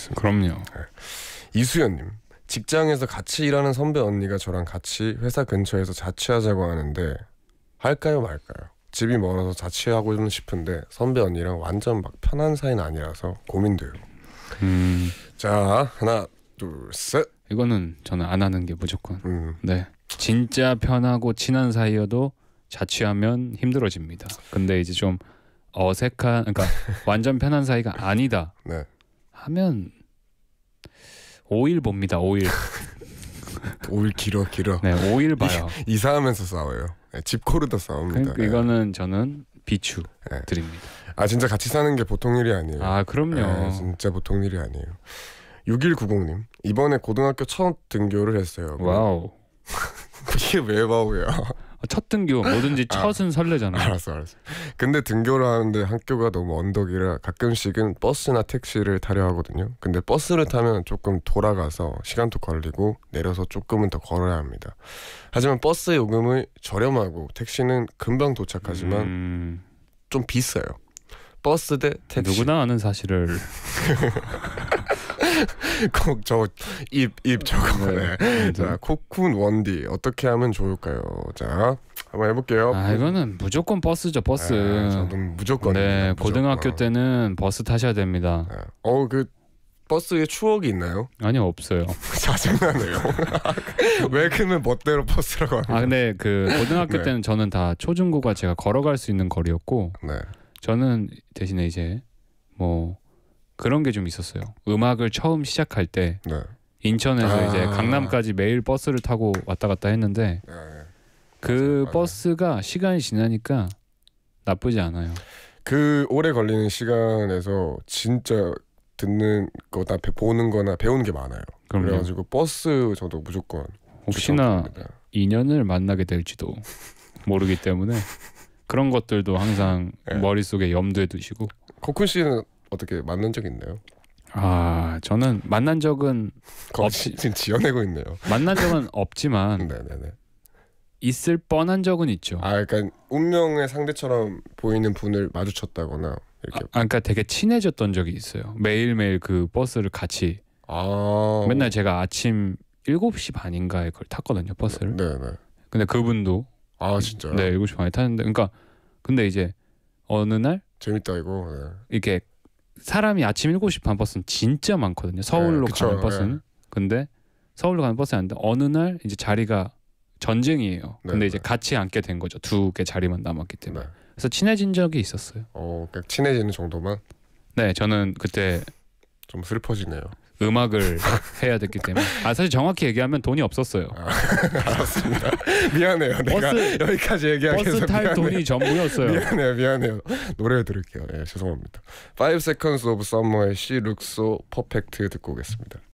있습니다. 그럼요. 이수연님 직장에서 같이 일하는 선배 언니가 저랑 같이 회사 근처에서 자취하자고 하는데 할까요 말까요? 집이 멀어서 자취하고는 싶은데 선배 언니랑 완전 막 편한 사이는 아니라서 고민돼요. 음, 자 하나 둘 셋. 이거는 저는 안 하는 게 무조건. 음, 네. 진짜 편하고 친한 사이여도 자취하면 힘들어집니다. 근데 이제 좀 어색한 그러니까 완전 편한 사이가 아니다 네. 하면 5일 봅니다. 5일. 오일 길어 길어. 네, 5일 봐요. 이사하면서 싸워요. 네, 집 고르다 싸웁니다. 그러니까 이거는 저는 비추 네. 드립니다. 아 진짜 같이 사는 게 보통 일이 아니에요. 아, 그럼요. 네, 진짜 보통 일이 아니에요. 6190님 이번에 고등학교 첫 등교를 했어요. Wow. 이게 왜 wow야? 첫 등교 뭐든지 첫은 설레잖아요. 알았어 알았어. 근데 등교를 하는데 학교가 너무 언덕이라 가끔씩은 버스나 택시를 타려 하거든요. 근데 버스를 타면 조금 돌아가서 시간도 걸리고 내려서 조금은 더 걸어야 합니다. 하지만 버스 요금은 저렴하고 택시는 금방 도착하지만 음, 좀 비싸요. 버스 대 택시. 누구나 아는 사실을 꼭저입입 저거. 네. 네. 자 코쿤 원디 어떻게 하면 좋을까요? 자 한번 해볼게요. 아 이거는 무조건 버스죠 버스. 네, 저도 무조건. 네 고등학교 때는 버스 타셔야 됩니다. 어 그 버스에 추억이 있나요? 아니요 없어요. 짜증나네요. 왜 그러면 멋대로 버스라고 하는? 아 근데 그 고등학교 네. 때는 저는 다 초중고가 제가 걸어갈 수 있는 거리였고 네. 저는 대신에 이제 뭐 그런 게 좀 있었어요. 음악을 처음 시작할 때 네. 인천에서 아. 이제 강남까지 매일 버스를 타고 왔다 갔다 했는데 네. 그 맞아요. 버스가 시간이 지나니까 나쁘지 않아요. 그 오래 걸리는 시간에서 진짜 듣는 거나 배- 보는 거나 배우는 게 많아요. 그럼요. 그래가지고 버스 저도 무조건 혹시나 추천드립니다. 인연을 만나게 될지도 모르기 때문에 그런 것들도 항상 네. 머릿속에 염두에 두시고 코쿤 씨는 어떻게 만난 적 있나요? 아 저는 만난 적은 없지. 지금 지어내고 있네요. 만난 적은 없지만 네네네. 있을 뻔한 적은 있죠. 아, 아, 그러니까 운명의 상대처럼 보이는 분을 마주쳤다거나 이렇게. 그러니까 되게 친해졌던 적이 있어요. 매일 매일 그 버스를 같이 아, 맨날 제가 아침 7시 반인가에 그걸 탔거든요, 버스를. 네네. 근데 그분도 아 진짜. 네, 7시 반에 탔는데 그러니까 근데 이제 어느 날 재밌다 이거. 네. 이렇게 사람이 아침 7시 반 버스는 진짜 많거든요. 서울로 네, 가는 버스는. 근데 서울로 가는 버스는 아닌데 어느 날 이제 자리가 전쟁이에요. 네, 근데 이제 네. 같이 앉게 된 거죠. 두 개 자리만 남았기 때문에. 네. 그래서 친해진 적이 있었어요. 어, 그냥 친해지는 정도만 네, 저는 그때 좀 슬퍼지네요. 음악을 해야 됐기 때문에 아 사실 정확히 얘기하면 돈이 없었어요. 알았습니다. 미안해요. 내가 버스- 여기까지 얘기하기 위해서 버스 탈. 돈이 전부였어요. 미안해요, 미안해요. 노래 들을게요. 예, 죄송합니다. Five Seconds of Summer의 She Looks So Perfect 듣고 오겠습니다.